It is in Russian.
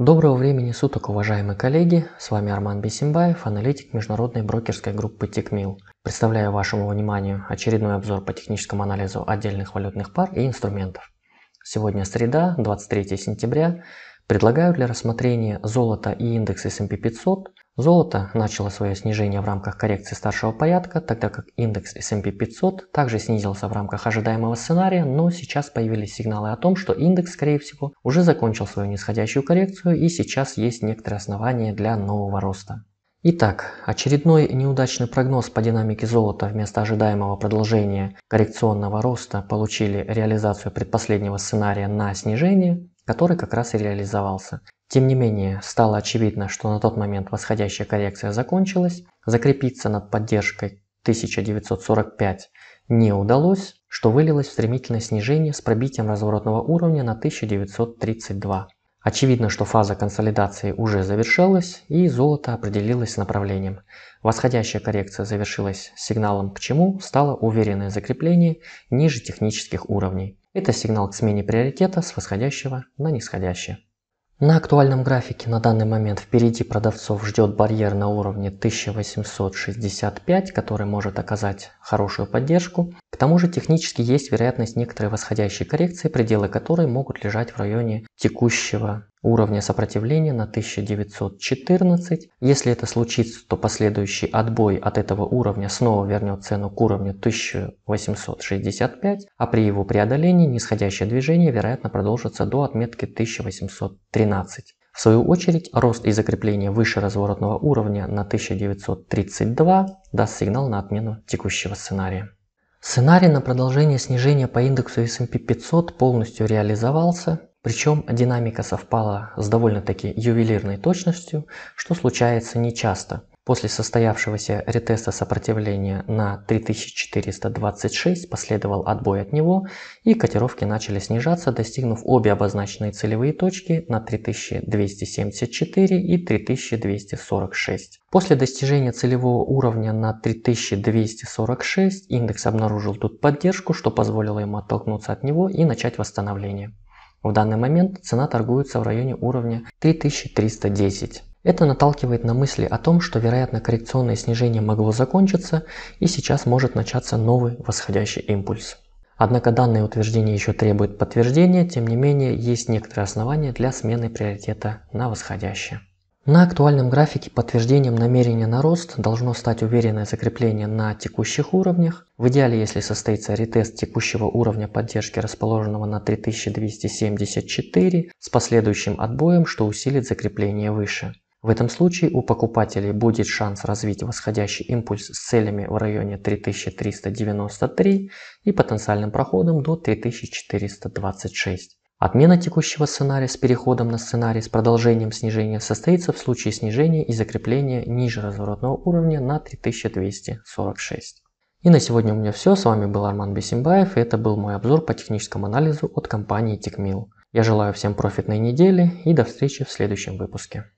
Доброго времени суток, уважаемые коллеги! С вами Арман Бесимбаев, аналитик международной брокерской группы TechMill. Представляю вашему вниманию очередной обзор по техническому анализу отдельных валютных пар и инструментов. Сегодня среда, 23 сентября. Предлагаю для рассмотрения золото и индекс S&P 500 Золото начало свое снижение в рамках коррекции старшего порядка, тогда как индекс S&P 500 также снизился в рамках ожидаемого сценария, но сейчас появились сигналы о том, что индекс, скорее всего, уже закончил свою нисходящую коррекцию и сейчас есть некоторые основания для нового роста. Итак, очередной неудачный прогноз по динамике золота. Вместо ожидаемого продолжения коррекционного роста получили реализацию предпоследнего сценария на снижение, который как раз и реализовался. Тем не менее, стало очевидно, что на тот момент восходящая коррекция закончилась, закрепиться над поддержкой 1945 не удалось, что вылилось в стремительное снижение с пробитием разворотного уровня на 1932. Очевидно, что фаза консолидации уже завершилась и золото определилось с направлением. Восходящая коррекция завершилась сигналом к чему стало уверенное закрепление ниже технических уровней. Это сигнал к смене приоритета с восходящего на нисходящее. На актуальном графике на данный момент впереди продавцов ждет барьер на уровне 1865, который может оказать хорошую поддержку. К тому же технически есть вероятность некоторой восходящей коррекции, пределы которой могут лежать в районе текущего уровня сопротивления на 1914. Если это случится, то последующий отбой от этого уровня снова вернет цену к уровню 1865, а при его преодолении нисходящее движение вероятно продолжится до отметки 1813. В свою очередь, рост и закрепление выше разворотного уровня на 1932 даст сигнал на отмену текущего сценария. Сценарий на продолжение снижения по индексу S&P 500 полностью реализовался, причем динамика совпала с довольно-таки ювелирной точностью, что случается нечасто. После состоявшегося ретеста сопротивления на 3426 последовал отбой от него и котировки начали снижаться, достигнув обе обозначенные целевые точки на 3274 и 3246. После достижения целевого уровня на 3246 индекс обнаружил тут поддержку, что позволило ему оттолкнуться от него и начать восстановление. В данный момент цена торгуется в районе уровня 3310. Это наталкивает на мысли о том, что вероятно коррекционное снижение могло закончиться и сейчас может начаться новый восходящий импульс. Однако данное утверждение еще требует подтверждения, тем не менее есть некоторые основания для смены приоритета на восходящее. На актуальном графике подтверждением намерения на рост должно стать уверенное закрепление на текущих уровнях. В идеале, если состоится ретест текущего уровня поддержки, расположенного на 3274, с последующим отбоем, что усилит закрепление выше. В этом случае у покупателей будет шанс развить восходящий импульс с целями в районе 3393 и потенциальным проходом до 3426. Отмена текущего сценария с переходом на сценарий с продолжением снижения состоится в случае снижения и закрепления ниже разворотного уровня на 3246. И на сегодня у меня все. С вами был Арман Бесимбаев и это был мой обзор по техническому анализу от компании TechMill. Я желаю всем профитной недели и до встречи в следующем выпуске.